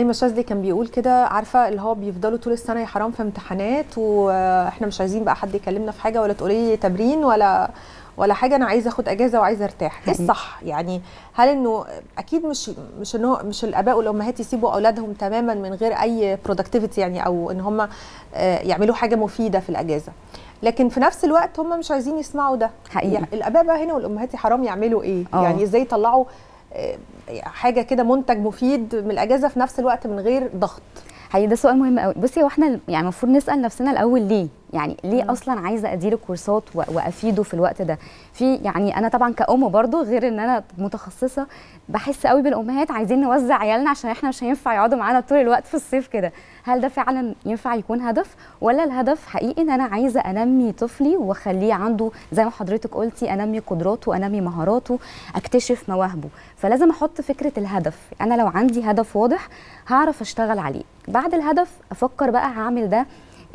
زي ما شاذلي كان بيقول كده عارفة اللي هو بيفضلوا طول السنة يا حرام في امتحانات وإحنا مش عايزين بقى حد يكلمنا في حاجة ولا تقولي لي تمرين ولا ولا حاجة أنا عايزة أخد أجازة وعايزة أرتاح. إيه الصح؟ يعني هل إنه أكيد مش مش إنه مش الآباء والأمهات يسيبوا أولادهم تماما من غير أي برودكتيفيتي يعني أو إن هم يعملوا حاجة مفيدة في الأجازة. لكن في نفس الوقت هم مش عايزين يسمعوا ده. حقيقي. يعني الآباء بقى هنا والأمهات حرام يعملوا إيه؟ أوه. يعني إزاي يطلعوا آه، حاجة كده منتج مفيد من الأجازة في نفس الوقت من غير ضغط. حقيقي ده سؤال مهم قوي بصي هو إحنا يعني المفروض نسأل نفسنا الأول ليه؟ يعني ليه مم. أصلا عايزة أديله كورسات وأفيده في الوقت ده؟ في يعني أنا طبعا كأم برضو غير إن أنا متخصصة بحس قوي بالأمهات عايزين نوزع عيالنا عشان إحنا مش هينفع يقعدوا معانا طول الوقت في الصيف كده. هل ده فعلا ينفع يكون هدف؟ ولا الهدف حقيقي إن أنا عايزة أنمي طفلي وأخليه عنده زي ما حضرتك قلتي أنمي قدراته أنمي مهاراته أكتشف مواهبه. فلازم أحط فكرة الهدف. أنا لو عندي هدف واضح هعرف أشتغل عليه. بعد الهدف أفكر بقى هعمل ده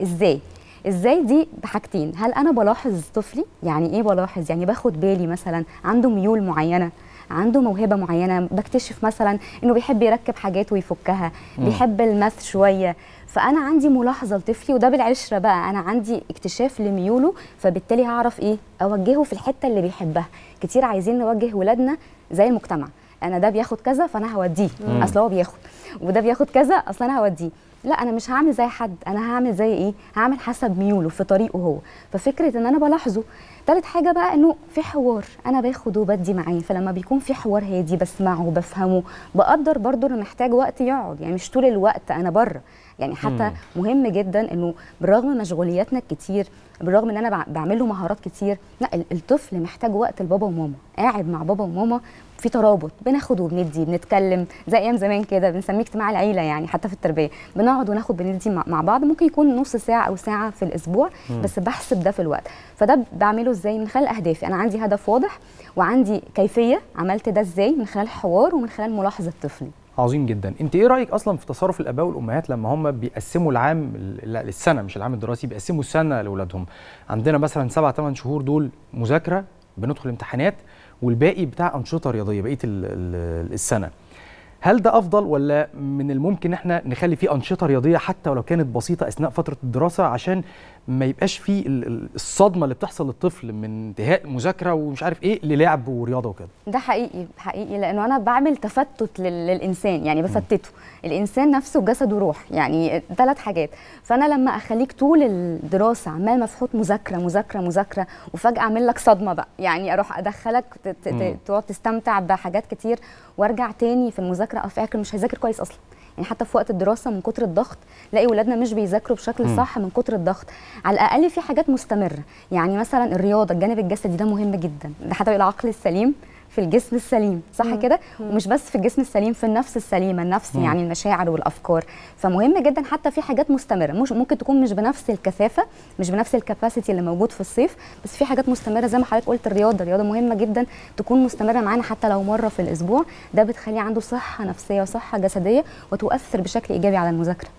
إزاي؟ إزاي دي بحاجتين هل أنا بلاحظ طفلي؟ يعني إيه بلاحظ؟ يعني باخد بالي مثلا عنده ميول معينة عنده موهبة معينة بكتشف مثلا إنه بيحب يركب حاجات ويفكها. بيحب الماث شوية فأنا عندي ملاحظة لطفلي وده بالعشرة بقى أنا عندي اكتشاف لميوله فبالتالي هعرف إيه؟ أوجهه في الحتة اللي بيحبها. كتير عايزين نوجه ولادنا زي المجتمع. أنا ده بياخد كذا فأنا هوديه. أصل هو بياخد. وده بياخد كذا أصل أنا هوديه. لا أنا مش هعمل زي حد أنا هعمل زي إيه؟ هعمل حسب ميوله في طريقه هو. ففكرة إن أنا بلاحظه تالت حاجة بقى إنه في حوار أنا باخد وبدي معاه. فلما بيكون في حوار هادي بسمعه بفهمه بقدر برضه إنه محتاج وقت يقعد. يعني مش طول الوقت أنا بره. يعني حتى مهم جدا إنه بالرغم من مشغولياتنا الكتير بالرغم إن أنا بع- بعمل له مهارات كتير لأ ال- الطفل محتاج وقت لبابا وماما. قاعد مع بابا وماما في ترابط بناخد وبندي بنتكلم زي أيام زمان كده بنسميه اجتماع العيلة يعني حتى في التربية. بنقعد وناخد بندي مع, مع بعض. ممكن يكون نص ساعة أو ساعة في الأسبوع مم. بس بحسب ده في الوقت. فده بعمله إزاي؟ من خلال أهدافي. أنا عندي هدف واضح وعندي كيفية عملت ده إزاي من خلال حوار ومن خلال ملاحظة طفلي. عظيم جدا. أنت إيه رأيك أصلا في تصرف الأباء والأمهات لما هم بيقسموا العام لا السنة مش العام الدراسي بيقسموا السنة لأولادهم؟ عندنا مثلا سبع ثمان شهور دول مذاكرة بندخل امتحانات والباقي بتاع أنشطة رياضية بقية ال- ال- السنة. هل ده أفضل ولا من الممكن إحنا نخلي فيه أنشطة رياضية حتى ولو كانت بسيطة أثناء فترة الدراسة عشان ما يبقاش فيه ال- ال- الصدمة اللي بتحصل للطفل من انتهاء مذاكرة ومش عارف إيه للعب ورياضة وكده؟ ده حقيقي حقيقي لأنه أنا بعمل تفتت لل- للإنسان يعني بفتته. الإنسان نفسه جسد وروح يعني ثلاث حاجات. فأنا لما أخليك طول الدراسة عمال مفحوط مذاكرة مذاكرة مذاكرة وفجأة أعمل لك صدمة بقى يعني أروح أدخلك تقعد تستمتع بحاجات كتير وأرجع تاني في المذاكرة أفكر مش هيذاكر كويس أصلا. يعني حتى في وقت الدراسة من كتر الضغط لاقي ولادنا مش بيذاكروا بشكل مم. صح من كتر الضغط. على الأقل في حاجات مستمرة. يعني مثلا الرياضة الجانب الجسدي ده مهم جدا. ده حتى العقل السليم. في الجسم السليم صح. كده. ومش بس في الجسم السليم في النفس السليمة النفس مم. يعني المشاعر والأفكار فمهم جدا حتى في حاجات مستمرة مش ممكن تكون مش بنفس الكثافة مش بنفس الكباسيتي اللي موجود في الصيف بس في حاجات مستمرة زي ما حضرتك قلت الرياضة الرياضة مهمة جدا تكون مستمرة معانا حتى لو مرة في الأسبوع ده بتخليه عنده صحة نفسية وصحة جسدية وتؤثر بشكل إيجابي على المذاكرة